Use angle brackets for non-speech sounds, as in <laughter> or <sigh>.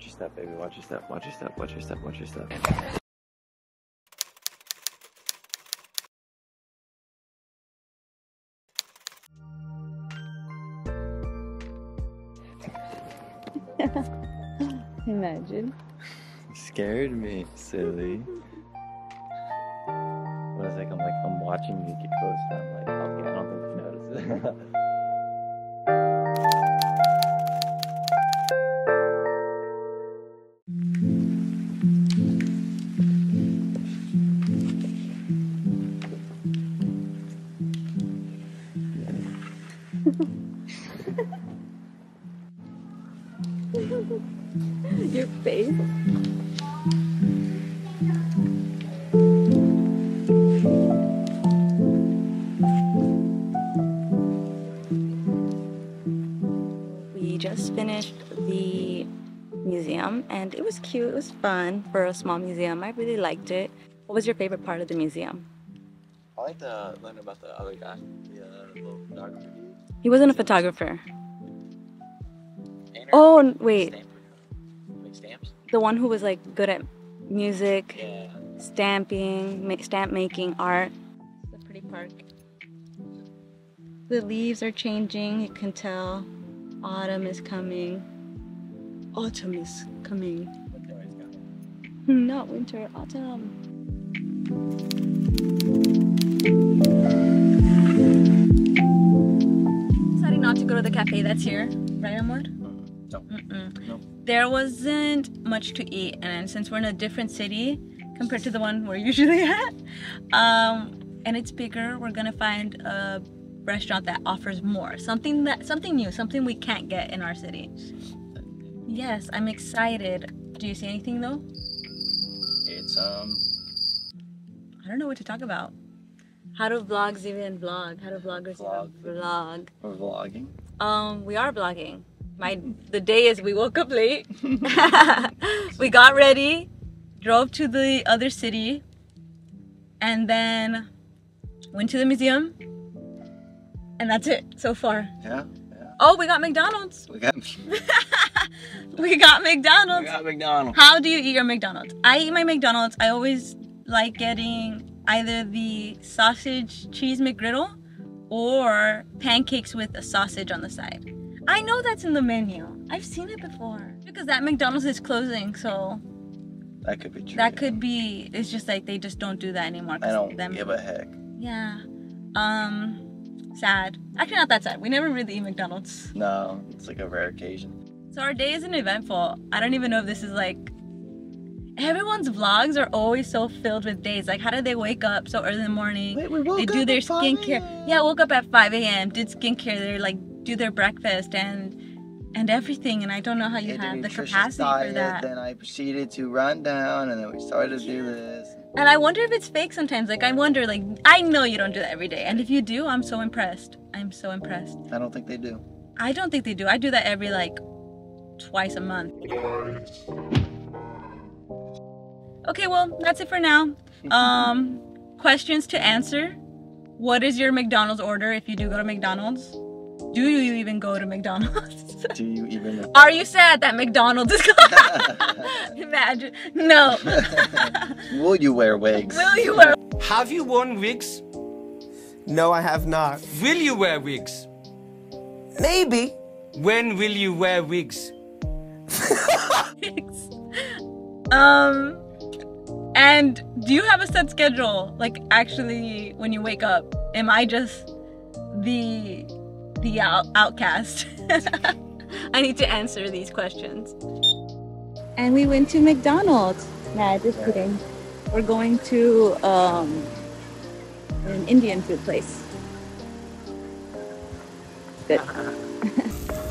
Watch your step, baby. Watch your step. Watch your step. Watch your step. Watch your step. <laughs> Imagine. You scared me, silly. What is like? I'm like, I'm watching you get close, and I'm like, okay, I don't think they noticed. <laughs> <laughs> Your face. We just finished the museum and it was cute. It was fun for a small museum. I really liked it. What was your favorite part of the museum? I like to learn about the other guy, the uh, little photographer. He wasn't a photographer. Painter? Oh, wait. Stamper. Make stamps? The one who was like good at music, Yeah. stamping, ma- stamp making, art. It's a pretty park. The leaves are changing. You can tell autumn is coming. Autumn is coming. Look there, he's got it. Not winter, autumn. Decided not to go to the cafe that's here, right, Amor? No. Mm-mm. No. There wasn't much to eat, and since we're in a different city compared to the one we're <laughs> usually at, um, and it's bigger, we're gonna find a restaurant that offers more, something that something new, something we can't get in our city. Yes, I'm excited. Do you see anything though? It's um. I don't know what to talk about. How do vlogs even vlog? How do vloggers Vlog. even vlog? We're vlogging. Um, we are vlogging. My the day is we woke up late. <laughs> we got ready, drove to the other city, and then went to the museum. And that's it so far. Yeah. Yeah. Oh, we got McDonald's. We got. <laughs> <laughs> We got McDonald's. we got McDonald's. How do you eat your McDonald's? I eat my McDonald's. I always like getting either the sausage cheese McGriddle or pancakes with a sausage on the side. I know that's in the menu. I've seen it before. Because that McDonald's is closing, so That could be true. that could be. It's just like they just don't do that anymore. I don't them- give a heck. Yeah. Um. Sad. Actually, not that sad. We never really eat McDonald's. No, it's like a rare occasion. So our day isn't eventful. I don't even know if this is like. Everyone's vlogs are always so filled with days. Like, how did they wake up so early in the morning? Wait, we woke they do up their skincare. Yeah, woke up at 5 a.m. Did skincare. They're like do their breakfast and and everything. And I don't know how you have the capacity diet, for that. Then I proceeded to run down, and then we started to do this. And I wonder if it's fake sometimes. Like, I wonder. Like, I know you don't do that every day. And if you do, I'm so impressed. I'm so impressed. I don't think they do. I don't think they do. I do that every like twice a month. Okay, well, that's it for now. <laughs> Um, questions to answer. What is your McDonald's order if you do go to McDonald's? Do you even go to McDonald's? <laughs> Do you even? <laughs> Are you sad that McDonald's is gone? <laughs> Imagine. No. Will you wear wigs? Will you wear Have you worn wigs? No, I have not. Will you wear wigs? Maybe. When will you wear wigs? wigs? Um, and do you have a set schedule? Like, actually, when you wake up, am I just the the out- outcast? <laughs> I need to answer these questions. And we went to McDonald's. Nah, just kidding. We're going to um, an Indian food place. Good. <laughs>